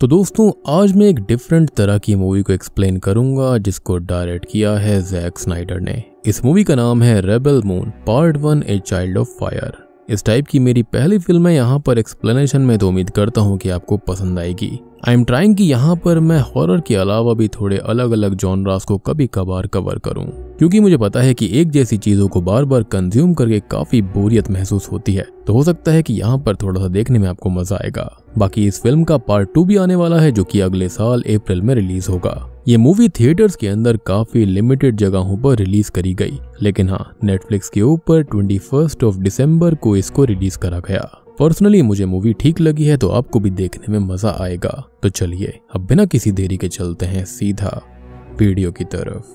तो दोस्तों, आज मैं एक डिफरेंट तरह की मूवी को एक्सप्लेन करूँगा, जिसको डायरेक्ट किया है जैक स्नाइडर ने। इस मूवी का नाम है rebel moon part one a child of fire इस टाइप की मेरी पहली फ़िल्म है, यहाँ पर एक्सप्लेनेशन में तो उम्मीद करता हूँ कि आपको पसंद आएगी। आई एम ट्राइंग कि यहाँ पर मैं हॉरर के अलावा भी थोड़े अलग अलग जॉनरास को कभी कभार कवर करूँ। क्योंकि मुझे पता है कि एक जैसी चीज़ों को बार बार कंज्यूम करके काफ़ी बोरियत महसूस होती है। तो हो सकता है कि यहाँ पर थोड़ा सा देखने में आपको मज़ा आएगा। बाकी इस फ़िल्म का पार्ट टू भी आने वाला है, जो कि अगले साल अप्रैल में रिलीज़ होगा। ये मूवी थिएटर्स के अंदर काफ़ी लिमिटेड जगहों पर रिलीज़ करी गई। लेकिन हाँ नेटफ्लिक्स के ऊपर ट्वेंटी ऑफ़ दिसंबर को इसको रिलीज़ करा गया। पर्सनली मुझे मूवी ठीक लगी है तो आपको भी देखने में मज़ा आएगा। तो चलिए, अब बिना किसी देरी के चलते हैं सीधा वीडियो की तरफ़।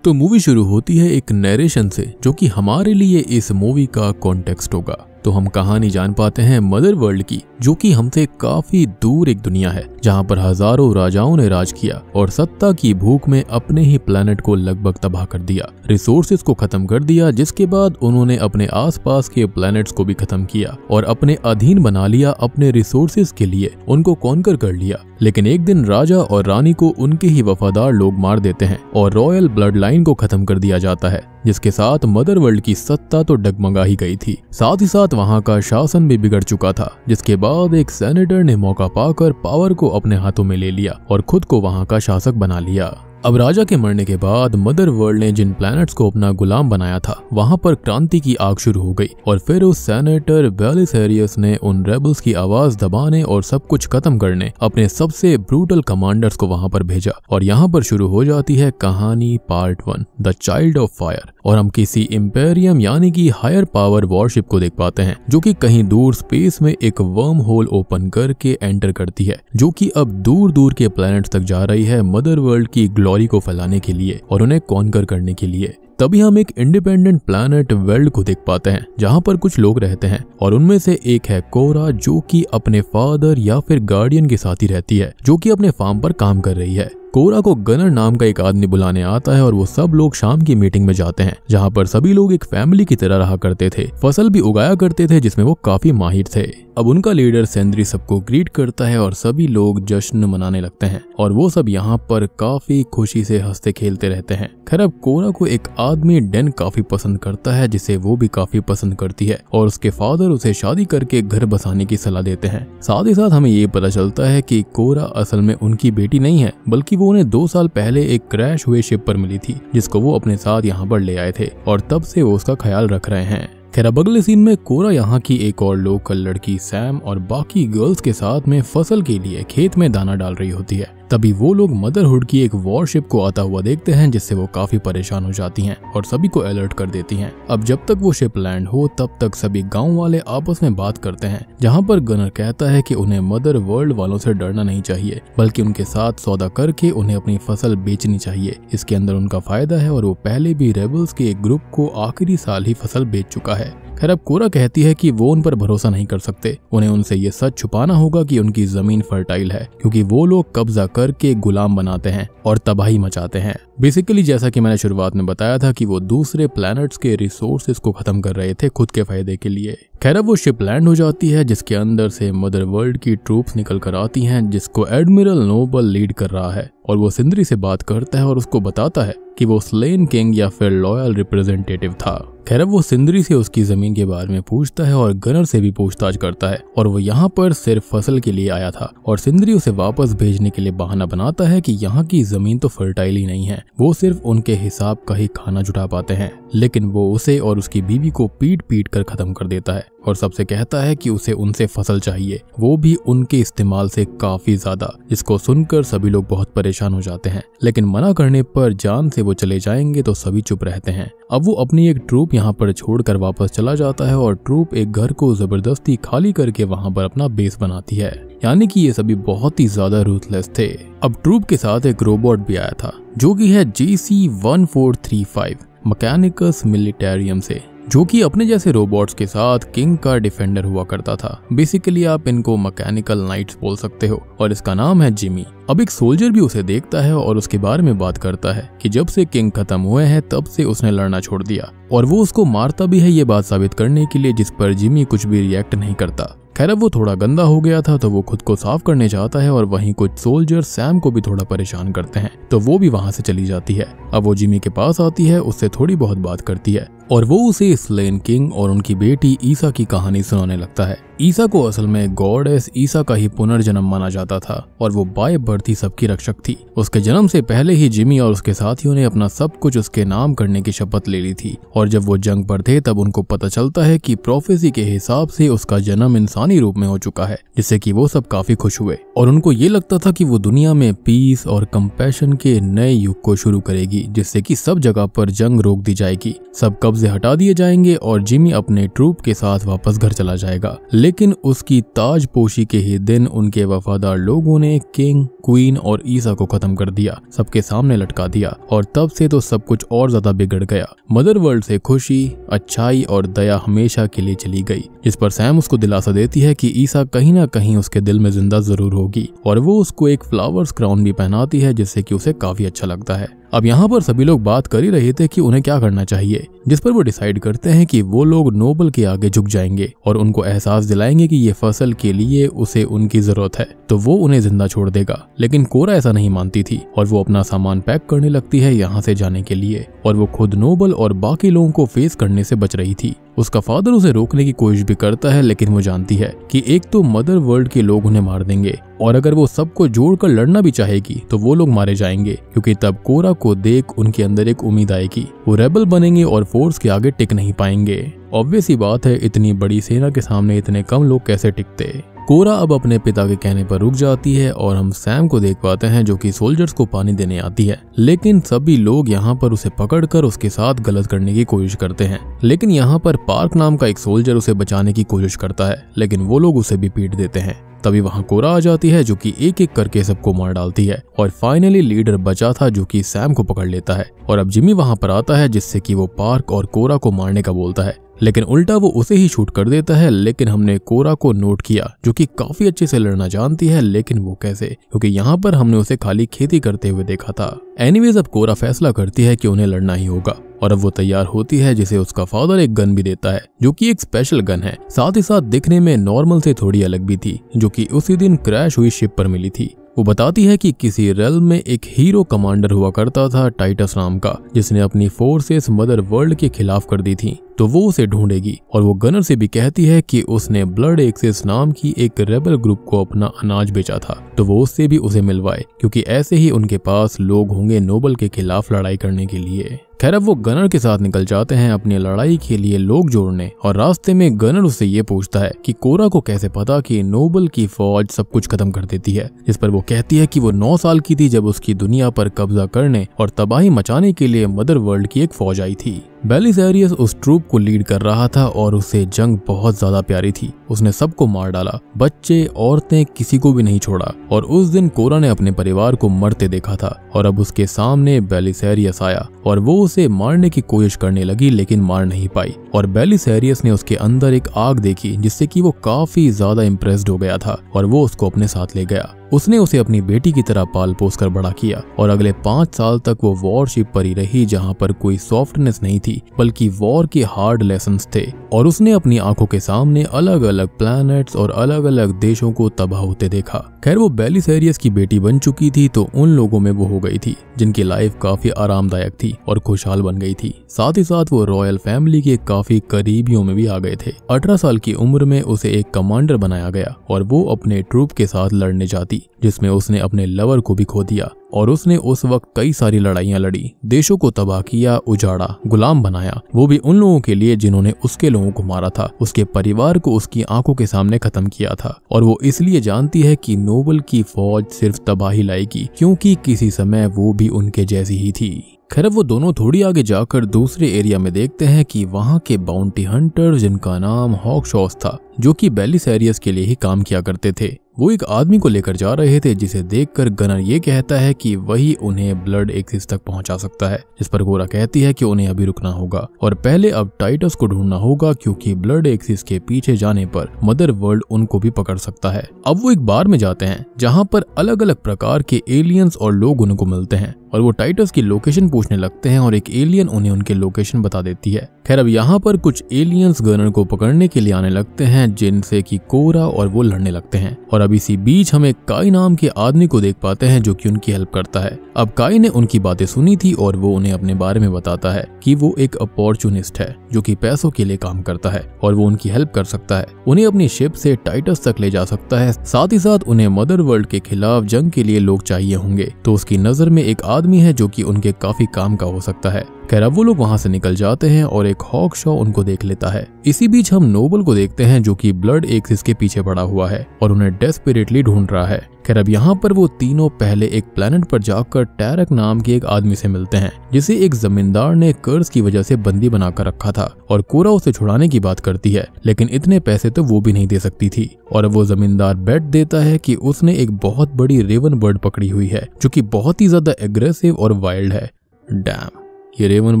तो मूवी शुरू होती है एक नरेशन से, जो कि हमारे लिए इस मूवी का कॉन्टेक्स्ट होगा। तो हम कहानी जान पाते हैं मदर वर्ल्ड की, जो कि हमसे काफ़ी दूर एक दुनिया है, जहाँ पर हज़ारों राजाओं ने राज किया और सत्ता की भूख में अपने ही प्लेनेट को लगभग तबाह कर दिया। रिसोर्सेज को खत्म कर दिया, जिसके बाद उन्होंने अपने आसपास के प्लैनेट्स को भी खत्म किया और अपने अधीन बना लिया अपने रिसोर्सेज के लिए, उनको कॉन्कर कर लिया। लेकिन एक दिन राजा और रानी को उनके ही वफादार लोग मार देते हैं और रॉयल ब्लड लाइन को खत्म कर दिया जाता है, जिसके साथ मदर वर्ल्ड की सत्ता तो डगमगा ही गई थी। साथ ही साथ वहाँ का शासन भी बिगड़ चुका था, जिसके बाद एक सेनेटर ने मौका पाकर पावर को अपने हाथों में ले लिया और खुद को वहाँ का शासक बना लिया। अब राजा के मरने के बाद मदर वर्ल्ड ने जिन प्लैनेट्स को अपना गुलाम बनाया था, वहाँ पर क्रांति की आग शुरू हो गई और फिर उस सेनेटर बेलिसेरियस ने उन रेबल्स की आवाज़ दबाने और सब कुछ खत्म करने अपने सबसे ब्रूटल कमांडर्स को वहाँ पर भेजा और यहाँ पर शुरू हो जाती है कहानी part one the child of fire और हम किसी इम्पेरियम यानी कि हायर पावर वॉरशिप को देख पाते हैं, जो कि कहीं दूर स्पेस में एक वर्म होल ओपन करके एंटर करती है, जो कि अब दूर दूर के प्लैनेट्स तक जा रही है मदर वर्ल्ड की ग्लोरी को फैलाने के लिए और उन्हें कॉन्कर करने के लिए। तभी हम एक इंडिपेंडेंट प्लैनेट वर्ल्ड को देख पाते हैं, जहाँ पर कुछ लोग रहते हैं और उनमें से एक है कोरा जो कि अपने फादर या फिर गार्डियन के साथ ही रहती है, जो कि अपने फार्म पर काम कर रही है। कोरा को गनर नाम का एक आदमी बुलाने आता है और वो सब लोग शाम की मीटिंग में जाते हैं, जहाँ पर सभी लोग एक फैमिली की तरह रहा करते थे। फ़सल भी उगाया करते थे, जिसमें वो काफ़ी माहिर थे। अब उनका लीडर सेंद्री सबको ग्रीट करता है और सभी लोग जश्न मनाने लगते हैं और वो सब यहाँ पर काफ़ी खुशी से हँसते खेलते रहते हैं। खैर, अब कोरा को एक आदमी डेन काफ़ी पसंद करता है, जिसे वो भी काफ़ी पसंद करती है और उसके फादर उसे शादी करके घर बसाने की सलाह देते हैं। साथ ही साथ हमें ये पता चलता है कि कोरा असल में उनकी बेटी नहीं है, बल्कि वो उन्हें दो साल पहले एक क्रैश हुए शिप पर मिली थी, जिसको वो अपने साथ यहाँ पर ले आए थे, और तब से वो उसका ख्याल रख रहे हैं। खैर, अब अगले सीन में कोरा यहाँ की एक और लोकल लड़की सैम और बाकी गर्ल्स के साथ में फ़सल के लिए खेत में दाना डाल रही होती है। तभी वो लोग मदरहुड की एक वॉरशिप को आता हुआ देखते हैं, जिससे वो काफ़ी परेशान हो जाती हैं और सभी को अलर्ट कर देती हैं। अब जब तक वो शिप लैंड हो, तब तक सभी गाँव वाले आपस में बात करते हैं, जहाँ पर गनर कहता है कि उन्हें मदर वर्ल्ड वालों से डरना नहीं चाहिए, बल्कि उनके साथ सौदा करके उन्हें अपनी फ़सल बेचनी चाहिए। इसके अंदर उनका फ़ायदा है और वो पहले भी रेबल्स के एक ग्रुप को आखिरी साल ही फ़सल बेच चुका है। खैर, अब कोरा कहती है कि वो उन पर भरोसा नहीं कर सकते। उन्हें उनसे ये सच छुपाना होगा कि उनकी ज़मीन फर्टाइल है, क्योंकि वो लोग कब्जा करके गुलाम बनाते हैं और तबाही मचाते हैं। बेसिकली जैसा कि मैंने शुरुआत में बताया था कि वो दूसरे प्लैनेट्स के रिसोर्सेज को खत्म कर रहे थे खुद के फ़ायदे के लिए। खैर वो शिप लैंड हो जाती है, जिसके अंदर से मदर वर्ल्ड की ट्रूप्स निकल कर आती हैं, जिसको एडमिरल नोबल लीड कर रहा है। और वो सिंदरी से बात करता है और उसको बताता है कि वो स्लेन किंग या फिर लॉयल रिप्रेजेंटेटिव था। खैर वो सिंदरी से उसकी ज़मीन के बारे में पूछता है और गनर से भी पूछताछ करता है और वो यहाँ पर सिर्फ़ फ़सल के लिए आया था और सिंदरी उसे वापस भेजने के लिए बहाना बनाता है कि यहाँ की ज़मीन तो फर्टाइल ही नहीं है, वो सिर्फ़ उनके हिसाब का ही खाना जुटा पाते हैं। लेकिन वो उसे और उसकी बीवी को पीट पीट कर खत्म कर देता है और सबसे कहता है कि उसे उनसे फ़सल चाहिए। वो भी उनके इस्तेमाल से काफ़ी ज़्यादा। इसको सुनकर सभी लोग बहुत परेशान हो जाते हैं। लेकिन मना करने पर जान से वो चले जाएँगे तो सभी चुप रहते हैं। अब वो अपनी एक ट्रूप यहाँ पर छोड़कर वापस चला जाता है और ट्रूप एक घर को ज़बरदस्ती खाली करके वहाँ पर अपना बेस बनाती है। यानी कि ये सभी बहुत ही ज़्यादा रूथलेस थे। अब ट्रूप के साथ एक रोबोट भी आया था, जो कि है G C one four three five mechanicus militarium से। जो कि अपने जैसे रोबोट्स के साथ किंग का डिफेंडर हुआ करता था। बेसिकली आप इनको मैकेनिकल नाइट्स बोल सकते हो, और इसका नाम है जिमी अब एक सोल्जर भी उसे देखता है और उसके बारे में बात करता है कि जब से किंग खत्म हुए हैं, तब से उसने लड़ना छोड़ दिया, और वो उसको मारता भी है ये बात साबित करने के लिए, जिस पर जिमी कुछ भी रिएक्ट नहीं करता। खैर, अब वो थोड़ा गंदा हो गया था तो वो खुद को साफ़ करने जाता है, और वहीं कुछ सोल्जर सैम को भी थोड़ा परेशान करते हैं तो वो भी वहाँ से चली जाती है। अब वो जिमी के पास आती है, उससे थोड़ी बहुत बात करती है। और वो उसे स्लेन किंग और उनकी बेटी ईसा की कहानी सुनाने लगता है। ईसा को असल में गॉड एस ईसा का ही पुनर्जन्म माना जाता था और वो बाय बर्थ ही सबकी रक्षक थी। उसके जन्म से पहले ही जिमी और उसके साथियों ने अपना सब कुछ उसके नाम करने की शपथ ले ली थी। और जब वो जंग पर थे, तब उनको पता चलता है कि प्रोफेसी के हिसाब से उसका जन्म इंसानी रूप में हो चुका है, जिससे कि वो सब काफ़ी खुश हुए। और उनको ये लगता था कि वो दुनिया में पीस और कंपैशन के नए युग को शुरू करेगी, जिससे कि सब जगह पर जंग रोक दी जाएगी। सब कब्जे हटा दिए जाएँगे और जिमी अपने ट्रूप के साथ वापस घर चला जाएगा। लेकिन उसकी ताजपोशी के ही दिन उनके वफादार लोगों ने किंग, क्वीन और ईसा को खत्म कर दिया, सबके सामने लटका दिया, और तब से तो सब कुछ और ज़्यादा बिगड़ गया। मदर वर्ल्ड से खुशी, अच्छाई और दया हमेशा के लिए चली गई, जिस पर सैम उसको दिलासा देती है कि ईसा कहीं ना कहीं उसके दिल में ज़िंदा ज़रूर होगी, और वो उसको एक फ्लावर्स क्राउन भी पहनाती है, जिससे कि उसे काफ़ी अच्छा लगता है। अब यहाँ पर सभी लोग बात कर ही रहे थे कि उन्हें क्या करना चाहिए, जिस पर वो डिसाइड करते हैं कि वो लोग नोबल के आगे झुक जाएँगे और उनको एहसास दिलाएँगे कि ये फ़सल के लिए उसे उनकी ज़रूरत है तो वो उन्हें ज़िंदा छोड़ देगा। लेकिन कोरा ऐसा नहीं मानती थी और वो अपना सामान पैक करने लगती है यहाँ से जाने के लिए और वो खुद नोबल और बाकी लोगों को फेस करने से बच रही थी। उसका फादर उसे रोकने की कोशिश भी करता है, लेकिन वो जानती है कि एक तो मदर वर्ल्ड के लोग उन्हें मार देंगे, और अगर वो सबको जोड़कर लड़ना भी चाहेगी तो वो लोग मारे जाएँगे, क्योंकि तब कोरा को देख उनके अंदर एक उम्मीद आएगी। वो रेबल बनेंगे और फोर्स के आगे टिक नहीं पाएँगे। ऑब्वियस ही बात है, इतनी बड़ी सेना के सामने इतने कम लोग कैसे टिकते? कोरा अब अपने पिता के कहने पर रुक जाती है और हम सैम को देख पाते हैं जो कि सोल्जर्स को पानी देने आती है। लेकिन सभी लोग यहाँ पर उसे पकड़कर उसके साथ गलत करने की कोशिश करते हैं। लेकिन यहाँ पर पार्क नाम का एक सोल्जर उसे बचाने की कोशिश करता है, लेकिन वो लोग उसे भी पीट देते हैं। तभी वहाँ कोरा आ जाती है जो कि एक एक करके सबको मार डालती है और फाइनली लीडर बचा था जो कि सैम को पकड़ लेता है। और अब जिमी वहाँ पर आता है जिससे कि वो पार्क और कोरा को मारने का बोलता है। लेकिन उल्टा वो उसे ही शूट कर देता है, लेकिन हमने कोरा को नोट किया, जो कि काफ़ी अच्छे से लड़ना जानती है, लेकिन वो कैसे? क्योंकि यहाँ पर हमने उसे खाली खेती करते हुए देखा था। एनीवेज अब कोरा फैसला करती है कि उन्हें लड़ना ही होगा, और अब वो तैयार होती है, जिसे उसका फादर एक गन भी देता है, जो कि एक स्पेशल गन है। साथ ही साथ दिखने में नॉर्मल से थोड़ी अलग भी थी, जो कि उसी दिन क्रैश हुई शिप पर मिली थी। वो बताती है कि किसी रेल में एक हीरो कमांडर हुआ करता था टाइटस नाम का, जिसने अपनी फोर्सेस मदर वर्ल्ड के खिलाफ कर दी थी। तो वो उसे ढूंढेगी, और वो गनर से भी कहती है कि उसने ब्लड एक्सेस नाम की एक रेबल ग्रुप को अपना अनाज बेचा था। तो वो उससे भी उसे मिलवाए, क्योंकि ऐसे ही उनके पास लोग होंगे नोबल के खिलाफ लड़ाई करने के लिए। खैर अब वो गनर के साथ निकल जाते हैं अपनी लड़ाई के लिए लोग जोड़ने और रास्ते में गनर उससे ये पूछता है कि कोरा को कैसे पता कि नोबल की फौज सब कुछ खत्म कर देती है, जिस पर वो कहती है कि वो नौ साल की थी जब उसकी दुनिया पर कब्जा करने और तबाही मचाने के लिए मदर वर्ल्ड की एक फौज आई थी। बेलिसेरियस उस ट्रूप को लीड कर रहा था और उसे जंग बहुत ज़्यादा प्यारी थी। उसने सबको मार डाला। बच्चे, औरतें, किसी को भी नहीं छोड़ा। और उस दिन कोरा ने अपने परिवार को मरते देखा था और अब उसके सामने बेलिसेरियस आया और वो उसे मारने की कोशिश करने लगी, लेकिन मार नहीं पाई। और बेलिसेरियस ने उसके अंदर एक आग देखी, जिससे कि वो काफ़ी ज़्यादा इम्प्रेस्ड हो गया था और वो उसको अपने साथ ले गया। उसने उसे अपनी बेटी की तरह पाल पोस कर बड़ा किया और अगले पाँच साल तक वो वॉरशिप पर ही रही जहाँ पर कोई सॉफ्टनेस नहीं थी, बल्कि वॉर के हार्ड लेसन थे। और उसने अपनी आँखों के सामने अलग अलग प्लैनेट्स और अलग अलग देशों को तबाह होते देखा। खैर, वो बेलिसेरियस की बेटी बन चुकी थी तो उन लोगों में वो हो गई थी, जिनकी लाइफ काफ़ी आरामदायक थी और खुशहाल बन गई थी। साथ ही साथ वो रॉयल फैमिली के काफ़ी करीबियों में भी आ गए थे। अठारह साल की उम्र में उसे एक कमांडर बनाया गया और वो अपने ट्रूप के साथ लड़ने जाती जिसमें उसने अपने लवर को भी खो दिया और उसने उस वक्त कई सारी लड़ाइयाँ लड़ी। देशों को तबाह किया, उजाड़ा, गुलाम बनाया। वो भी उन लोगों के लिए जिन्होंने उसके लोगों को मारा था। उसके परिवार को उसकी आँखों के सामने खत्म किया था और वो इसलिए जानती है कि नोबल की फौज सिर्फ़ तबाही लाएगी, क्योंकि किसी समय वो भी उनके जैसी ही थी। खैर वो दोनों थोड़ी आगे जाकर दूसरे एरिया में देखते हैं कि वहाँ के बाउंटी हंटर जिनका नाम हॉक था जो कि बेलिसेरियस के लिए ही काम किया करते थे। वो एक आदमी को लेकर जा रहे थे, जिसे देखकर गनर ये कहता है कि वही उन्हें ब्लड एक्सिस तक पहुँचा सकता है, जिस पर गोरा कहती है कि उन्हें अभी रुकना होगा। और पहले अब टाइटस को ढूंढना होगा, क्योंकि ब्लड एक्सिस के पीछे जाने पर मदर वर्ल्ड उनको भी पकड़ सकता है। अब वो एक बार में जाते हैं, जहाँ पर अलग अलग प्रकार के एलियंस और लोग उनको मिलते हैं, और वो टाइटस की लोकेशन पूछने लगते हैं और एक एलियन उन्हें उनके लोकेशन बता देती है। खैर अब यहाँ पर कुछ एलियंस गनर को पकड़ने के लिए आने लगते हैं, जिनसे कि कोरा और वो लड़ने लगते हैं। और अब इसी बीच हम काई नाम के आदमी को देख पाते हैं, जो कि उनकी हेल्प करता है। अब काई ने उनकी बातें सुनी थी और वो उन्हें अपने बारे में बताता है कि वो एक अपॉर्चुनिस्ट है, जो कि पैसों के लिए काम करता है और वो उनकी हेल्प कर सकता है। उन्हें अपनी शिप से टाइटस तक ले जा सकता है। साथ ही साथ उन्हें मदर वर्ल्ड के खिलाफ जंग के लिए लोग चाहिए होंगे। तो उसकी नज़र में एक आदमी है, जो कि उनके काफ़ी काम का हो सकता है। खैर अब वो लोग वहाँ से निकल जाते हैं और एक हॉक शॉ उनको देख लेता है। इसी बीच हम नोबल को देखते हैं जो कि ब्लड एक्सिस के पीछे पड़ा हुआ है और उन्हें डेस्पिरेटली ढूंढ रहा है। खैर, अब यहाँ पर वो तीनों पहले एक प्लेनेट पर जाकर टैरक नाम के एक आदमी से मिलते हैं, जिसे एक जमींदार ने कर्ज की वजह से बंदी बनाकर रखा था और कोरा उसे छुड़ाने की बात करती है, लेकिन इतने पैसे तो वो भी नहीं दे सकती थी। और वो जमींदार बेट देता है कि उसने एक बहुत बड़ी रेवन बर्ड पकड़ी हुई है, जो कि बहुत ही ज़्यादा एग्रेसिव और वाइल्ड है। डैम ये रेवन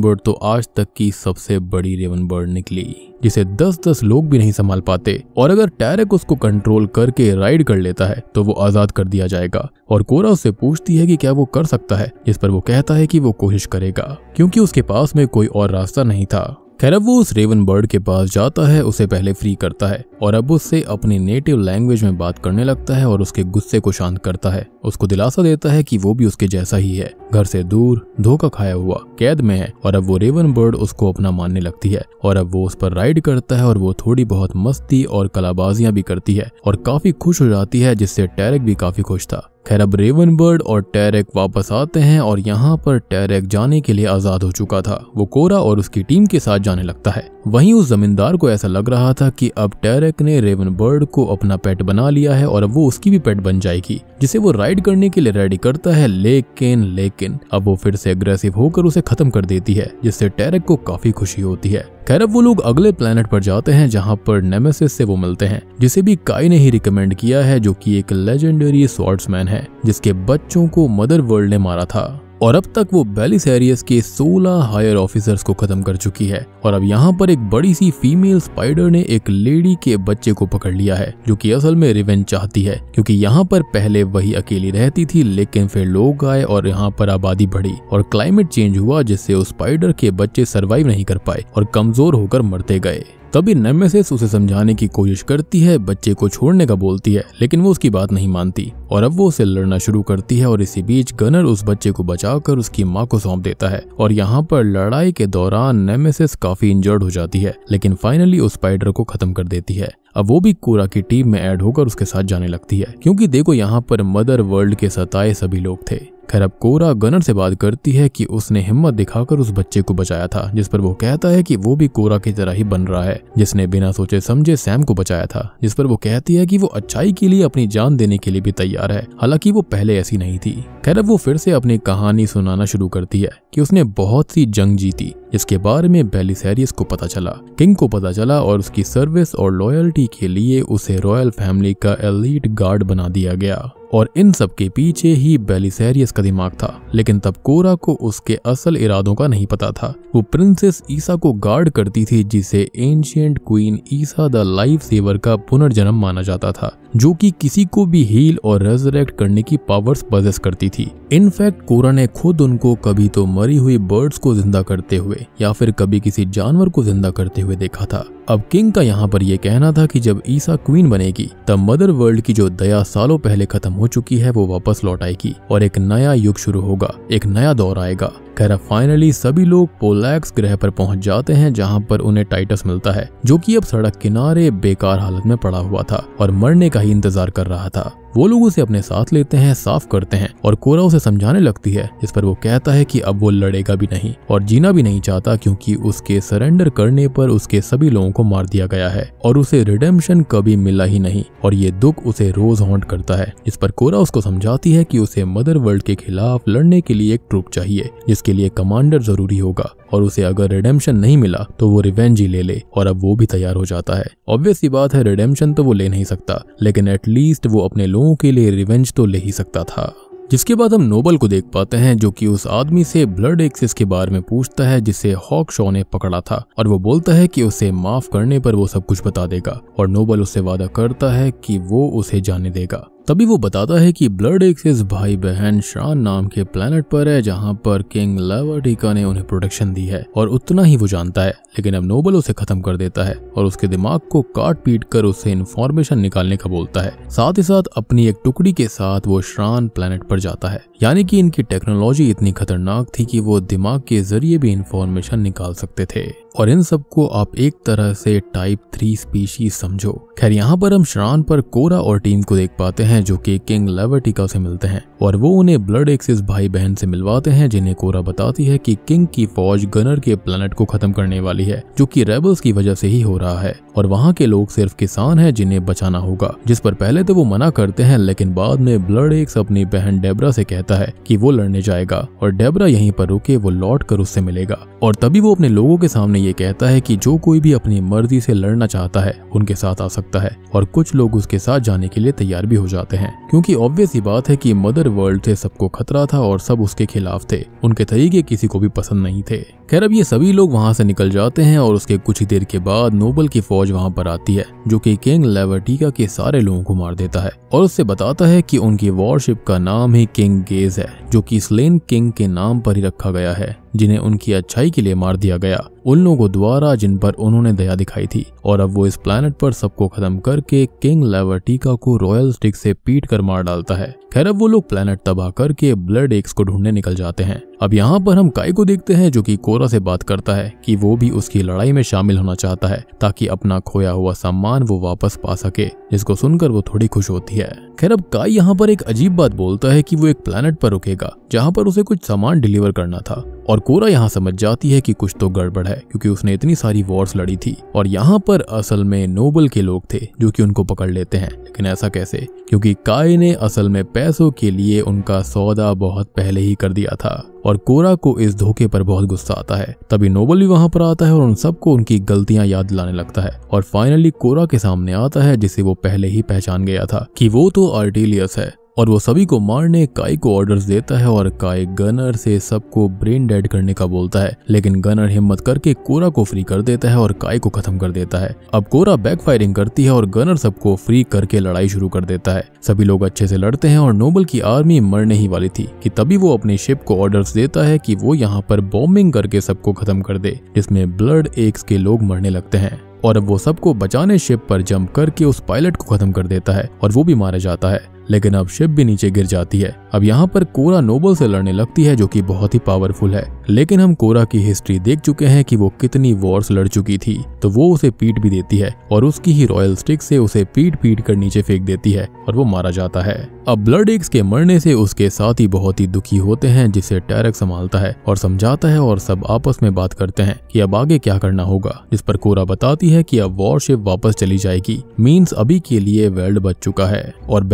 बर्ड तो आज तक की सबसे बड़ी रेवन बर्ड निकली, जिसे 10-10 लोग भी नहीं संभाल पाते। और अगर टैरक उसको कंट्रोल करके राइड कर लेता है तो वो आज़ाद कर दिया जाएगा। और कोरा उससे पूछती है कि क्या वो कर सकता है, जिस पर वो कहता है कि वो कोशिश करेगा, क्योंकि उसके पास में कोई और रास्ता नहीं था। खैर अब वो उस रेवन बर्ड के पास जाता है, उसे पहले फ्री करता है और अब उससे अपनी नेटिव लैंग्वेज में बात करने लगता है और उसके गुस्से को शांत करता है। उसको दिलासा देता है कि वो भी उसके जैसा ही है। घर से दूर धोखा खाया हुआ कैद में है और अब वो रेवन बर्ड उसको अपना मानने लगती है और अब वो उस पर राइड करता है और वो थोड़ी बहुत मस्ती और कलाबाजियाँ भी करती है और काफ़ी खुश हो जाती है, जिससे टैरक भी काफ़ी खुश था। खैर अब रेवन बर्ड और टैरेक वापस आते हैं और यहाँ पर टैरेक जाने के लिए आज़ाद हो चुका था। वो कोरा और उसकी टीम के साथ जाने लगता है। वहीं उस जमींदार को ऐसा लग रहा था कि अब टैरेक ने रेवन बर्ड को अपना पेट बना लिया है और अब वो उसकी भी पेट बन जाएगी, जिसे वो राइड करने के लिए रेडी करता है। लेकिन लेकिन, अब वो फिर से अग्रेसिव होकर उसे खत्म कर देती है, जिससे टैरेक को काफ़ी खुशी होती है। खैर, अब वो लोग अगले प्लेनेट पर जाते हैं, जहाँ पर नेमेसिस से वो मिलते हैं, जिसे भी काई ने ही रिकमेंड किया है, जो कि एक लेजेंडरी स्वॉर्ड्समैन है, जिसके बच्चों को मदर वर्ल्ड ने मारा था। और अब तक वो बेलिसेरियस के 16 हायर ऑफिसर्स को खत्म कर चुकी है। और अब यहाँ पर एक बड़ी सी फीमेल स्पाइडर ने एक लेडी के बच्चे को पकड़ लिया है, जो कि असल में रिवेंज चाहती है, क्योंकि यहाँ पर पहले वही अकेली रहती थी, लेकिन फिर लोग आए और यहाँ पर आबादी बढ़ी और क्लाइमेट चेंज हुआ, जिससे उस स्पाइडर के बच्चे सरवाइव नहीं कर पाए और कमज़ोर होकर मरते गए। तभी नेमेसिस उसे समझाने की कोशिश करती है, बच्चे को छोड़ने का बोलती है, लेकिन वो उसकी बात नहीं मानती। और अब वो उसे लड़ना शुरू करती है और इसी बीच गनर उस बच्चे को बचाकर उसकी माँ को सौंप देता है। और यहाँ पर लड़ाई के दौरान नेमेसिस काफ़ी इंजर्ड हो जाती है, लेकिन फाइनली उस स्पाइडर को खत्म कर देती है। अब वो भी कोरा की टीम में ऐड होकर उसके साथ जाने लगती है, क्योंकि देखो यहाँ पर मदर वर्ल्ड के सताए सभी लोग थे। खैर कोरा गनर से बात करती है कि उसने हिम्मत दिखाकर उस बच्चे को बचाया था, जिस पर वो कहता है कि वो भी कोरा की तरह ही बन रहा है, जिसने बिना सोचे समझे सैम को बचाया था, जिस पर वो कहती है कि वो अच्छाई के लिए अपनी जान देने के लिए भी तैयार है, हालाँकि वो पहले ऐसी नहीं थी। खैर वो फिर से अपनी कहानी सुनाना शुरू करती है कि उसने बहुत सी जंग जीती, जिसके बारे में बेलिसेरियस को पता चला, किंग को पता चला और उसकी सर्विस और लॉयल्टी के लिए उसे रॉयल फैमिली का एलीट गार्ड बना दिया गया। और इन सब के पीछे ही बेलिसेरियस का दिमाग था, लेकिन तब कोरा को उसके असल इरादों का नहीं पता था। वो प्रिंसेस ईसा को गार्ड करती थी, जिसे ancient queen Issa the life saver का पुनर्जन्म माना जाता था, जो कि किसी को भी हील और रेजरेक्ट करने की पावर्स पजेस करती थी। इनफैक्ट कोरा ने खुद उनको कभी तो मरी हुई बर्ड्स को ज़िंदा करते हुए, या फिर कभी किसी जानवर को ज़िंदा करते हुए देखा था। अब किंग का यहाँ पर यह कहना था कि जब ईसा क्वीन बनेगी, तब मदर वर्ल्ड की जो दया सालों पहले खत्म हो चुकी है, वो वापस लौट आएगी और एक नया युग शुरू होगा, एक नया दौर आएगा। खैर फाइनली सभी लोग पोलैक्स ग्रह पर पहुँच जाते हैं, जहाँ पर उन्हें टाइटस मिलता है, जो कि अब सड़क किनारे बेकार हालत में पड़ा हुआ था और मरने का ही इंतज़ार कर रहा था। वो लोग उसे अपने साथ लेते हैं, साफ़ करते हैं और कोरा उसे समझाने लगती है। जिस पर वो कहता है कि अब वो लड़ेगा भी नहीं और जीना भी नहीं चाहता क्योंकि उसके सरेंडर करने पर उसके सभी लोगों को मार दिया गया है और उसे रिडेम्पशन कभी मिला ही नहीं और ये दुख उसे रोज हॉन्ट करता है। जिस पर कोरा उसको समझाती है कि उसे मदर वर्ल्ड के खिलाफ लड़ने के लिए एक ट्रुप चाहिए, जिसके लिए कमांडर ज़रूरी होगा और उसे अगर रिडेम्पशन नहीं मिला तो वो रिवेंज ही ले ले और अब वो भी तैयार हो जाता है। ऑब्वियस बात है, रिडेम्पशन तो वो ले नहीं सकता, लेकिन एटलीस्ट वो अपने के लिए रिवेंज तो ले ही सकता था। जिसके बाद हम नोबल को देख पाते हैं, जो कि उस आदमी से ब्लड एक्सेस के बारे में पूछता है, जिसे हॉक शॉ ने पकड़ा था। और वो बोलता है कि उसे माफ़ करने पर वो सब कुछ बता देगा, और नोबल उससे वादा करता है कि वो उसे जाने देगा। तभी वो बताता है कि ब्लड एक्सेस भाई बहन शान नाम के प्लेनेट पर है, जहाँ पर किंग लेवर्टिका ने उन्हें प्रोटेक्शन दी है, और उतना ही वो जानता है, लेकिन अब नोबल उसे खत्म कर देता है, और उसके दिमाग को काट पीट कर उसे इन्फॉर्मेशन निकालने का बोलता है। साथ ही साथ अपनी एक टुकड़ी के साथ वो श्रान प्लेनेट पर जाता है। यानी कि इनकी टेक्नोलॉजी इतनी खतरनाक थी कि वो दिमाग के ज़रिए भी इंफॉर्मेशन निकाल सकते थे। और इन सबको आप एक तरह से टाइप थ्री स्पीशीज समझो। खैर, यहाँ पर हम श्रान पर कोरा और टीम को देख पाते हैं, जो कि किंग लेवर्टिका से मिलते हैं, और वो उन्हें ब्लड एक्सिस भाई बहन से मिलवाते हैं, जिन्हें कोरा बताती है कि किंग की फौज गनर के प्लेनेट को खत्म करने वाली है, जो कि रेबल्स की वजह से ही हो रहा है, और वहाँ के लोग सिर्फ़ किसान हैं जिन्हें बचाना होगा, जिस पर पहले तो वो मना करते हैं, लेकिन बाद में ब्लड एक्स अपनी बहन डेबरा से कहता है कि वो लड़ने जाएगा, और डेबरा यहीं पर रुके, वो लौट कर उससे मिलेगा, और तभी वो अपने लोगों के सामने ये कहता है कि जो कोई भी अपनी मर्ज़ी से लड़ना चाहता है, उनके साथ आ सकता है और कुछ लोग उसके साथ जाने के लिए तैयार भी हो जाते हैं। क्योंकि ऑब्वियस ही बात है कि मदर वर्ल्ड से सबको खतरा था और सब उसके खिलाफ थे। उनके तरीके किसी को भी पसंद नहीं थे। खैर, अब ये सभी लोग वहाँ से निकल जाते हैं और उसके कुछ ही देर के बाद नोबल की फौज वहाँ पर आती है, जो कि किंग लेवर्टिका के सारे लोगों को मार देता है और उससे बताता है कि उनकी वॉरशिप का नाम ही किंग गेज है, जो कि स्लेन किंग के नाम पर ही रखा गया है। जिन्हें उनकी अच्छाई के लिए मार दिया गया। उन लोगों द्वारा जिन पर उन्होंने दया दिखाई थी। और अब वो इस प्लेनेट पर सबको खत्म करके किंग लेवर्टिका को रॉयल स्टिक से पीट कर मार डालता है। खैर, अब वो लोग प्लेनेट तबाह करके ब्लड एक्स को ढूँढने निकल जाते हैं। अब यहाँ पर हम काई को देखते हैं जो कि कोरा से बात करता है कि वो भी उसकी लड़ाई में शामिल होना चाहता है, ताकि अपना खोया हुआ सम्मान वो वापस पा सके, जिसको सुनकर वो थोड़ी खुश होती है। खैर, अब काई यहाँ पर एक अजीब बात बोलता है कि वो एक प्लेनेट पर रुकेगा, जहाँ पर उसे कुछ सामान डिलीवर करना था। और कोरा यहाँ समझ जाती है कि कुछ तो गड़बड़ है, क्योंकि उसने इतनी सारी वॉर्स लड़ी थी। और यहाँ पर असल में नोबल के लोग थे, जो कि उनको पकड़ लेते हैं। लेकिन ऐसा कैसे? क्योंकि काय ने असल में पैसों के लिए उनका सौदा बहुत पहले ही कर दिया था। और कोरा को इस धोखे पर बहुत गुस्सा आता है। तभी नोबल भी वहाँ पर आता है और उन सबको उनकी गलतियाँ याद दिलाने लगता है और फाइनली कोरा के सामने आता है, जिसे वो पहले ही पहचान गया था कि वो तो आर्टिलियस है। और वो सभी को मारने काय को ऑर्डर्स देता है और काय गनर से सबको ब्रेन डेड करने का बोलता है। लेकिन गनर हिम्मत करके कोरा को फ्री कर देता है और काय को खत्म कर देता है। अब कोरा बैक फायरिंग करती है और गनर सबको फ्री करके लड़ाई शुरू कर देता है। सभी लोग अच्छे से लड़ते हैं और नोबल की आर्मी मरने ही वाली थी कि तभी वो अपने शिप को ऑर्डर्स देता है कि वो यहाँ पर बॉम्बिंग करके सबको खत्म कर दे, जिसमें ब्लड एक्स के लोग मरने लगते हैं। और अब वो सबको बचाने शिप पर जंप करके उस पायलट को खत्म कर देता है और वो भी मारा जाता है। लेकिन अब शिप भी नीचे गिर जाती है। अब यहाँ पर कोरा नोबल से लड़ने लगती है, जो कि बहुत ही पावरफुल है। लेकिन हम कोरा की हिस्ट्री देख चुके हैं कि वो कितनी वॉर्स लड़ चुकी थी। तो वो उसे पीट भी देती है, और उसकी ही रॉयल स्टिक से उसे पीट पीट कर नीचे फेंक देती है, और वो मारा जाता है। अब ब्लड एक्स के मरने से उसके साथ ही बहुत ही दुखी होते हैं, जिसे टैरक संभालता है, और समझाता है, और सब आपस में बात करते हैं कि अब आगे क्या करना होगा। जिस पर कोरा बताती है कि अब वॉरशिप वापस चली जाएगी। मीन्स अभी के लिए वर्ल्ड बच चुका है, और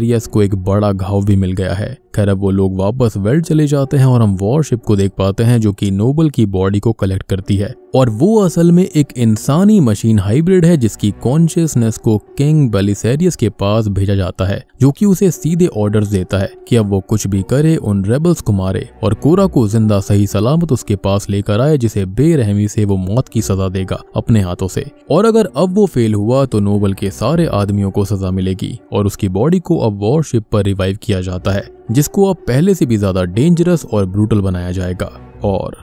बेलिसेरियस को एक बड़ा घाव भी मिल गया है। खैर अब वो लोग वापस वेल्ड चले जाते हैं और हम वॉरशिप को देख पाते हैं जो कि नोबल की बॉडी को कलेक्ट करती है। और वो असल में एक इंसानी मशीन हाइब्रिड है जिसकी कॉन्शियसनेस को किंग बेलिसेरियस के पास भेजा जाता है, जो कि उसे सीधे ऑर्डर्स देता है कि अब वो कुछ भी करे, उन रेबल्स को मारे और कोरा को ज़िंदा सही सलामत उसके पास लेकर आए, जिसे बेरहमी से वो मौत की सजा देगा अपने हाथों से। और अगर अब वो फेल हुआ तो नोबल के सारे आदमियों को सजा मिलेगी और उसकी बॉडी को अब वॉरशिप पर रिवाइव किया जाता है। जिसको अब पहले से भी ज़्यादा डेंजरस और ब्रूटल बनाया जाएगा। और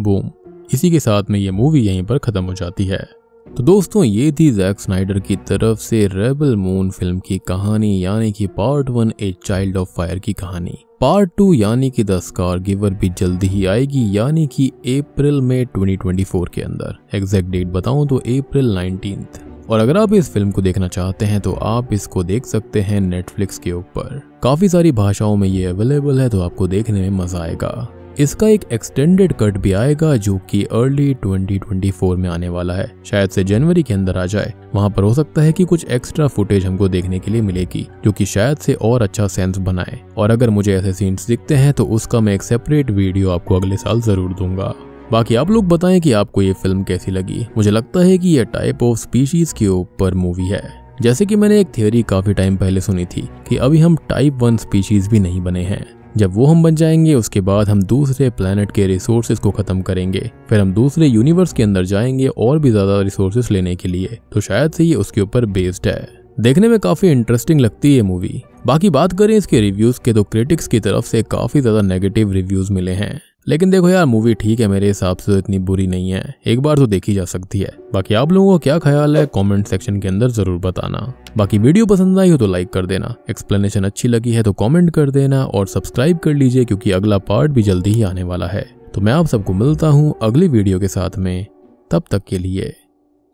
बूम इसी के साथ में ये मूवी यहीं पर खत्म हो जाती है। तो दोस्तों, ये थी जैक स्नाइडर की तरफ़ से रेबल मून फ़िल्म की कहानी, यानी कि part one a child of fire की कहानी। पार्ट टू यानी कि द स्कार गिवर भी जल्दी ही आएगी, यानी कि अप्रैल में 2024 के अंदर। एग्जैक्ट डेट बताऊँ तो अप्रैल 19th और अगर आप इस फ़िल्म को देखना चाहते हैं तो आप इसको देख सकते हैं नेटफ्लिक्स के ऊपर। काफ़ी सारी भाषाओं में ये अवेलेबल है तो आपको देखने में मज़ा आएगा। इसका एक एक्सटेंडेड कट भी आएगा, जो कि अर्ली 2024 में आने वाला है। शायद से जनवरी के अंदर आ जाए। वहाँ पर हो सकता है कि कुछ एक्स्ट्रा फुटेज हमको देखने के लिए मिलेगी, जो कि शायद से और अच्छा सेंस बनाए। और अगर मुझे ऐसे सीन्स दिखते हैं तो उसका मैं एक सेपरेट वीडियो आपको अगले साल ज़रूर दूँगा। बाकी आप लोग बताएँ कि आपको ये फ़िल्म कैसी लगी। मुझे लगता है कि ये टाइप ऑफ़ स्पीशीज के ऊपर मूवी है। जैसे कि मैंने एक थियोरी काफ़ी टाइम पहले सुनी थी कि अभी हम टाइप वन स्पीशीज भी नहीं बने हैं। जब वो हम बन जाएँगे, उसके बाद हम दूसरे प्लेनेट के रिसोर्सेज को खत्म करेंगे। फिर हम दूसरे यूनिवर्स के अंदर जाएँगे और भी ज़्यादा रिसोर्सेज लेने के लिए। तो शायद से ये उसके ऊपर बेस्ड है। देखने में काफ़ी इंटरेस्टिंग लगती है मूवी बाकी बात करें इसके रिव्यूज़ के तो क्रिटिक्स की तरफ़ से काफ़ी ज़्यादा नेगेटिव रिव्यूज़ मिले हैं। लेकिन देखो यार मूवी ठीक है मेरे हिसाब से तो इतनी बुरी नहीं है। एक बार तो देखी जा सकती है। बाकी आप लोगों का क्या ख्याल है कमेंट सेक्शन के अंदर ज़रूर बताना। बाकी वीडियो पसंद आई हो तो लाइक कर देना। एक्सप्लेनेशन अच्छी लगी है तो कमेंट कर देना और सब्सक्राइब कर लीजिए क्योंकि अगला पार्ट भी जल्दी ही आने वाला है। तो मैं आप सबको मिलता हूँ अगली वीडियो के साथ में। तब तक के लिए,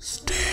Stay